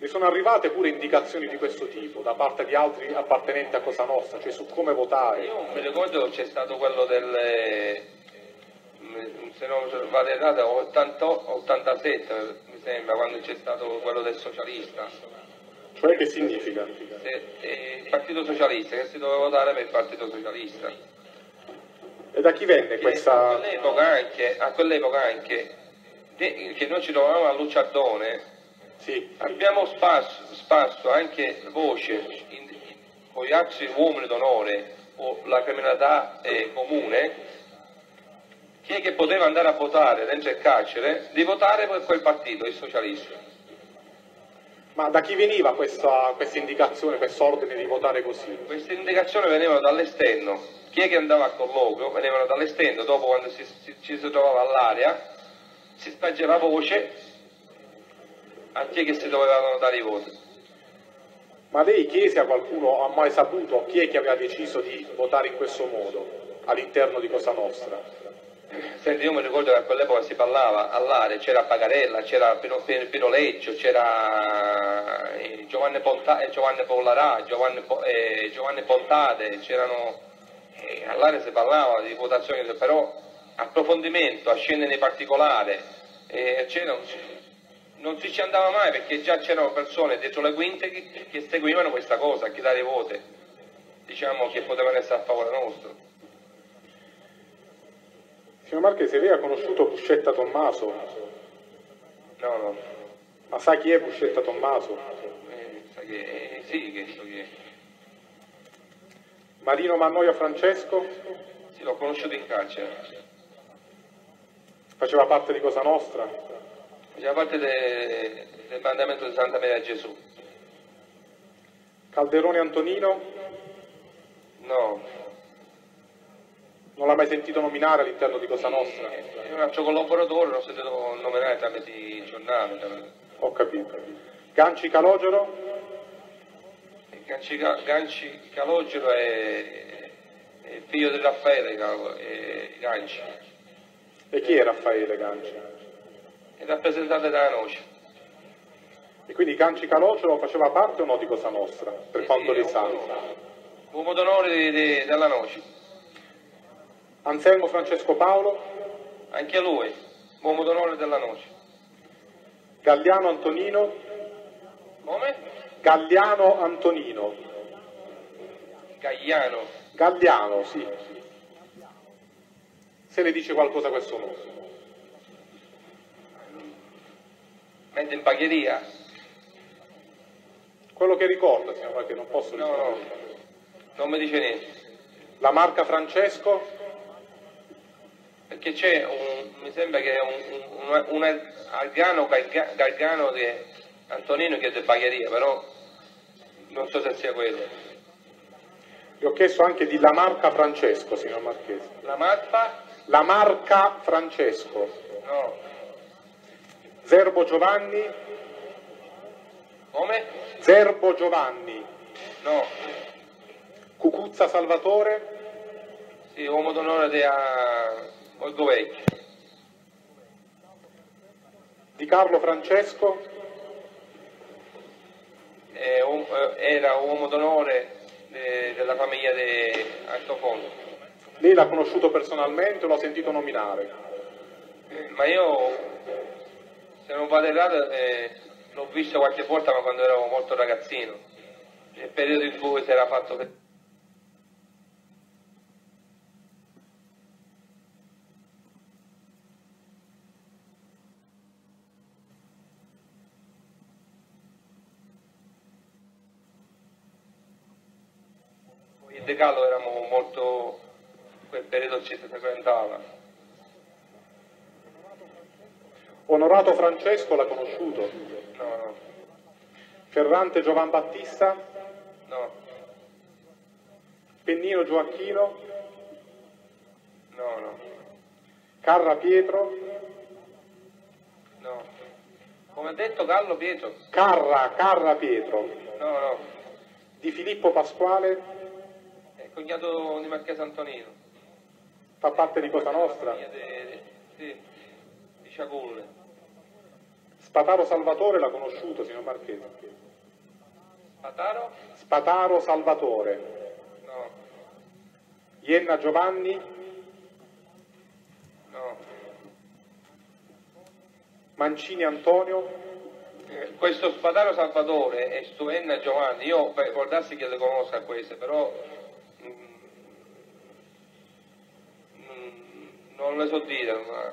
ne sono arrivate pure indicazioni di questo tipo da parte di altri appartenenti a Cosa Nostra, cioè su come votare? Io mi ricordo c'è stato quello del, se non vado errato, 87 mi sembra, quando c'è stato quello del socialista cioè che significa? il Partito Socialista, che si doveva votare per il Partito Socialista. E da chi venne questa... A quell'epoca anche, a quell'epoca anche che noi ci trovavamo a Luciardone, sì. abbiamo sparso, sparso, anche voce in, in, con gli altri uomini d'onore o la criminalità eh, comune, chi è che poteva andare a votare dentro il carcere, di votare per quel partito, il socialista. Ma da chi veniva questa, questa indicazione, questo ordine di votare così? Queste indicazioni venivano dall'esterno. Chi è che andava a colloquio? Venivano dall'esterno, dopo quando si, si, ci si trovava all'area, si spargeva voce a chi è che si dovevano dare i voti. Ma lei chiese a qualcuno, ha mai saputo chi è che aveva deciso di votare in questo modo all'interno di Cosa Nostra? Senti, io mi ricordo che a quell'epoca si parlava all'area, c'era Pagarella, c'era Pino, Pino Leggio, c'era eh, Giovanni, Ponta, eh, Giovanni Pollarà, Giovanni, eh, Giovanni Pontate, c'erano, eh, all'area si parlava di votazioni, però approfondimento, a scendere nei particolari, eh, non si ci andava mai perché già c'erano persone dietro le quinte che, che seguivano questa cosa, a chi dare i voti, diciamo che potevano essere a favore nostro. Signor Marchese, lei ha conosciuto Buscetta Tommaso? No, no. Ma sa chi è Buscetta Tommaso? Eh, sa che, eh, sì, che so chi è. Marino Mannoia Francesco? Sì, l'ho conosciuto in carcere. Faceva parte di Cosa Nostra? Faceva parte de, del mandamento di Santa Maria Gesù. Calderone Antonino? No. Non l'ha mai sentito nominare all'interno di Cosa Nostra? È un altro collaboratore, l'ho sentito nominare tramite i giornali. Ho capito. Ganci Calogero? Ganci, Ganci Calogero è, è, figlio di Raffaele Ganci. E chi è Raffaele Ganci? Rappresentate da Noce. E quindi Canci Calocero faceva parte o no di Cosa Nostra, per Sì, quanto sì, sa? uomo- d'onore della Noce. Anselmo Francesco Paolo, Anche lui, uomo d'onore della Noce. Galliano Antonino, Come? Galliano Antonino, Gagliano. Galliano, sì. Se le dice qualcosa questo nome. Mette in bagheria? Quello che ricorda, signor Marche, non posso No, no, non mi dice niente. La marca Francesco, Perché c'è un, mi sembra che è un, un, un, Argano Galga- Galgano che Antonino chiede bagheria, però non so se sia quello. le ho chiesto anche di La marca Francesco, signor Marchese. La mappa? La marca Francesco, No. Zerbo Giovanni, Come? Zerbo Giovanni, No. Cucuzza Salvatore, Sì, uomo d'onore di uh, Olgo Vecchio. Di Carlo Francesco, eh, era uomo d'onore de- della famiglia di Altofondo. lei l'ha conosciuto personalmente o l'ha sentito nominare? Ma io, se non vado errato, eh, l'ho visto qualche volta ma quando ero molto ragazzino, nel periodo in cui si era fatto... per- Io e De Gallo eravamo molto... quel periodo ci si frequentava. Onorato Francesco l'ha conosciuto, No, no, Ferrante Giovan Battista, no, Pennino Gioacchino, no, no, Carra Pietro, no. Come ha detto Gallo Pietro? Carra, Carra Pietro, No, no, Di Filippo Pasquale, è cognato di Marchese Antonino. fa parte di Cosa Nostra, Famiglia de- Sì, di Ciaculle. Spataro Salvatore l'ha conosciuto, signor Marchese. Pataro? Spataro Salvatore, No, Ienna Giovanni, no. Mancini Antonio, Eh, Questo Spadaro Salvatore e Stuenna Giovanni, io beh, può darsi che le conosca queste, però mm, mm, non le so dire, ma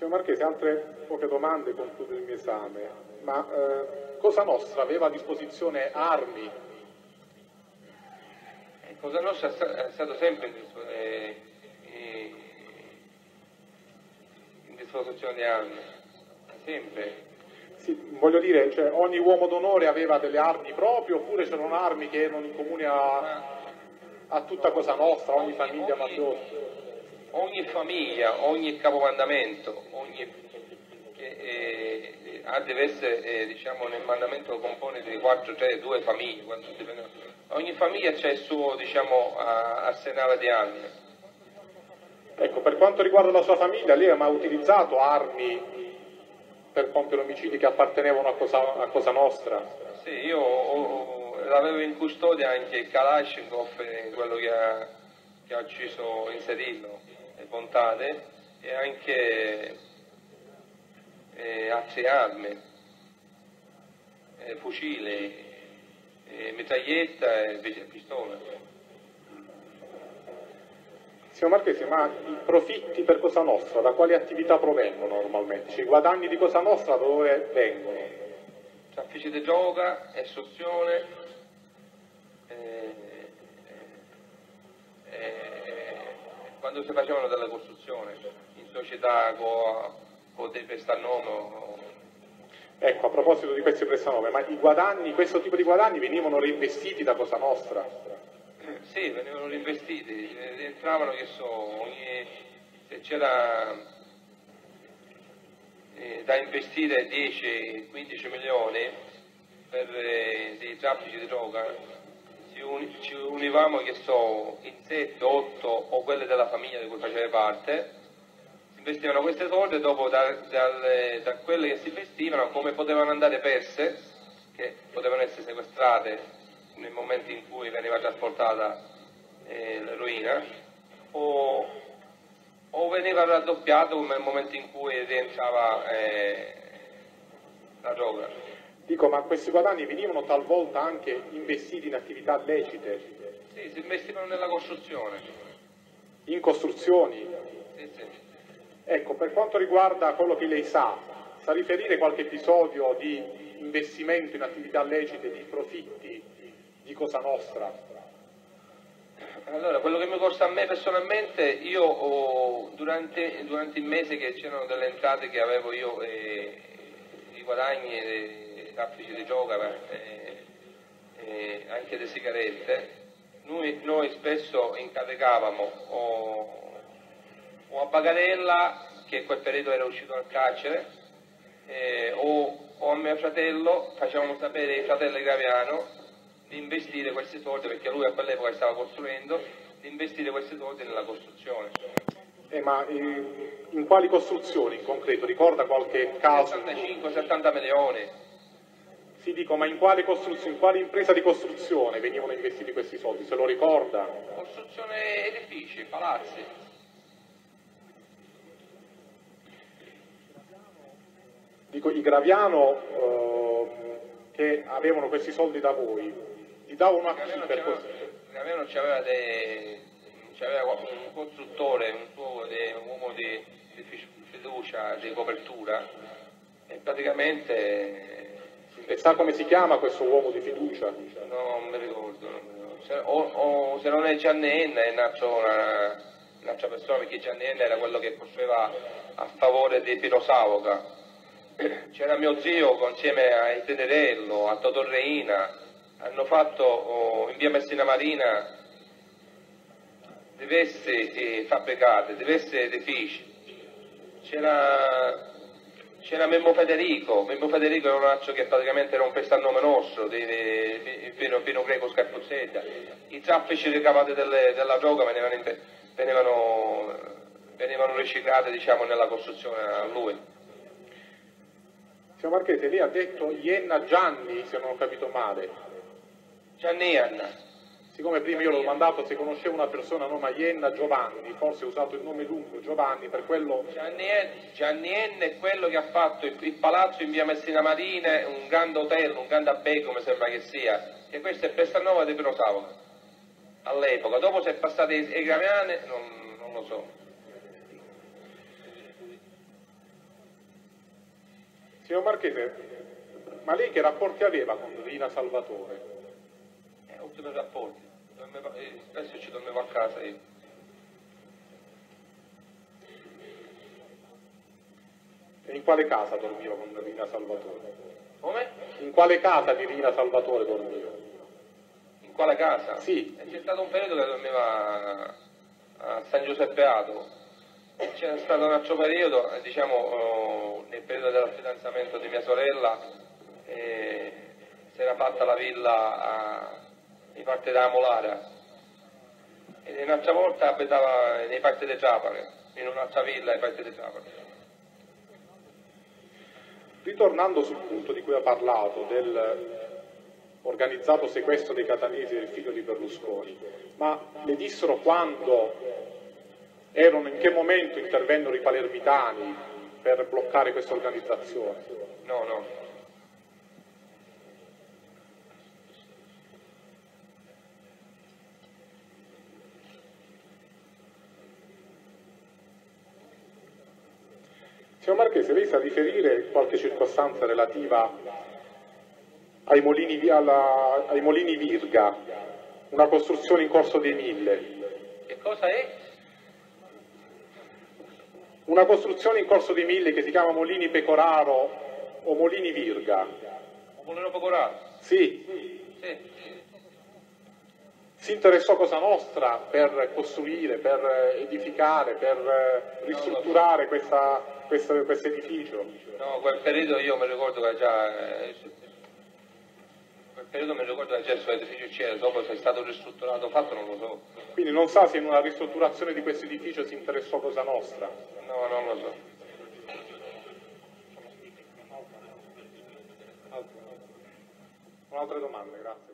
Signor Marchese, altre poche domande, concludo il mio esame. Ma eh, Cosa Nostra aveva a disposizione armi? eh, Cosa Nostra è sta- è stato sempre in, eh, eh, in disposizione di armi, sempre. Sì, voglio dire, cioè, ogni uomo d'onore aveva delle armi proprie oppure c'erano armi che erano in comune a, a tutta Cosa Nostra, ogni famiglia mafiosa? Ogni famiglia, ogni capomandamento, ogni, che eh, deve essere, eh, diciamo, nel mandamento compone di 4, 3, 2 famiglie, ogni famiglia c'è il suo, diciamo, arsenale di armi. Ecco, per quanto riguarda la sua famiglia, lei ha mai utilizzato armi per compiere omicidi che appartenevano a Cosa, a Cosa Nostra? Sì, io ho- l'avevo in custodia anche il Kalashnikov, eh, quello che ha, che ha ucciso Inserillo e Pontate, e anche eh, altre armi, eh, fucile, eh, mitraglietta e pi- pistola. Signor Marchese, ma i profitti per Cosa Nostra da quali attività provengono normalmente? Cioè, i guadagni di Cosa Nostra da dove vengono? Traffici di gioca, estorsione, eh, eh, quando si facevano delle costruzioni in società con, con dei prestanome. Ecco, a proposito di questi prestanome, ma i guadagni, questo tipo di guadagni venivano reinvestiti da Cosa Nostra? Sì, venivano reinvestiti, entravano che so, ogni, se c'era eh, da investire 10-15 milioni per eh, dei traffici di droga, si uni- ci univamo, che so, in 7, 8 o quelle della famiglia di cui faceva parte, si investivano queste soldi e dopo da, dalle- da quelle che si investivano come potevano andare perse, che potevano essere sequestrate nel momento in cui veniva trasportata eh, l'eroina, o, o veniva raddoppiato nel momento in cui rientrava eh, la droga. Dico, ma questi guadagni venivano talvolta anche investiti in attività lecite, Sì, si investivano nella costruzione. in costruzioni. Sì, sì. Ecco, per quanto riguarda quello che lei sa, sa riferire qualche episodio di investimento in attività lecite, di profitti di Cosa Nostra? Allora, quello che mi corsa a me personalmente, io ho- durante, durante il mese che c'erano delle entrate che avevo io, eh, i guadagni, eh, traffici di droga, eh, eh, anche le sigarette, noi, noi spesso incaricavamo o, o a Bagarella, che in quel periodo era uscito dal carcere, eh, o, o a mio fratello, facevamo sapere ai fratelli Graviano di investire questi soldi, perché lui a quell'epoca stava costruendo, di investire questi soldi nella costruzione. Eh, ma eh, in quali costruzioni in concreto? Ricorda qualche caso? 65-70 milioni, Sì, dico, ma in quale costruzione, in quale impresa di costruzione venivano investiti questi soldi? Se lo ricorda? costruzione edifici, palazzi. Dico, i Graviano eh, che avevano questi soldi da voi, li davano a chi per cos- Graviano c'aveva, dei- c'aveva un costruttore, un, suo, un uomo di, di fi- fiducia, di copertura, e praticamente E sa come si chiama questo uomo di fiducia? ricordo, non mi ricordo. Se, o, o se non è Gianni Enna è un'altra, una- persona, perché Gianni Enna era quello che costruiva a favore di Pino Savoca. C'era mio zio insieme a Tenerello, a Totorreina, hanno fatto oh, in via Messina Marina diversi eh, fabbricati, diversi edifici. C'era, c'era Memmo Federico, Memmo Federico era un altro che praticamente era un prestannome nostro, di, di, di Pino, Pino Greco Scarpozzetta. I traffici ricavati delle- della droga venivano, venivano, venivano riciclati diciamo, nella costruzione a lui. Signor Marchese, lei ha detto Ienna Gianni, se non ho capito male. Gianni Anna, Siccome prima io l'ho mandato se conoscevo una persona a nome Ienna Giovanni, forse ho usato il nome lungo Giovanni, per quello Gianni, En- Gianni Enna è quello che ha fatto il, il palazzo in via Messina Marina, un grande hotel, un grande albergo mi sembra che sia, e questo è il prestannome di Pino Savoca, all'epoca. Dopo se è passato ai, ai Graviani non, non lo so. Signor Marchese, ma lei che rapporti aveva con Rina Salvatore? Eh, ultimi rapporti, spesso ci dormivo a casa io. E in quale casa dormiva con Rina Salvatore? Come? In quale casa di Rina Salvatore dormiva? In quale casa? Sì. E c'è stato un periodo che dormiva a San Giuseppe Ato. C'è stato un altro periodo, eh, diciamo, oh, nel periodo del fidanzamento di mia sorella, eh, si era fatta la villa a, in parte della Molara. E un'altra volta abitava nei parti di Trapani, in un'altra villa nei parti di Trapani. Ritornando sul punto di cui ha parlato, del organizzato sequestro dei catanesi del figlio di Berlusconi, ma le dissero quando erano, in che momento intervennero i palermitani per bloccare questa organizzazione? No, no. Signor Marchese, lei sa riferire qualche circostanza relativa ai molini, alla- ai molini Virga, una costruzione in corso dei Mille? Che cosa è? Una costruzione in corso dei Mille che si chiama Molini Pecoraro o Molini Virga. Un mulino popolare? Sì, Sì. Si interessò Cosa Nostra per costruire, per edificare, per ristrutturare questa- questa- questo edificio. No, quel periodo io mi ricordo che già... eh, quel periodo mi ricordo l'esercito edificio c'era, dopo se è stato ristrutturato o fatto non lo so. Quindi non sa se in una ristrutturazione di questo edificio si interessò Cosa Nostra. No, non lo so. Un'altra domanda, grazie.